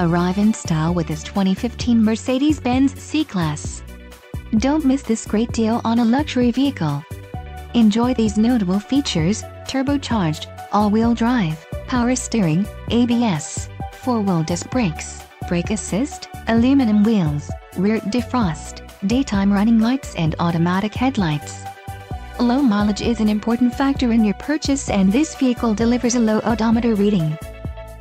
Arrive in style with this 2015 Mercedes-Benz C-Class. Don't miss this great deal on a luxury vehicle. Enjoy these notable features, turbocharged, all-wheel drive, power steering, ABS, four-wheel disc brakes, brake assist, aluminum wheels, rear defrost, daytime running lights and automatic headlights. Low mileage is an important factor in your purchase and this vehicle delivers a low odometer reading.